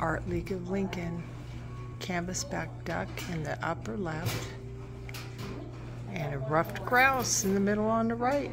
Art League of Lincoln canvasback duck in the upper left and a ruffed grouse in the middle on the right.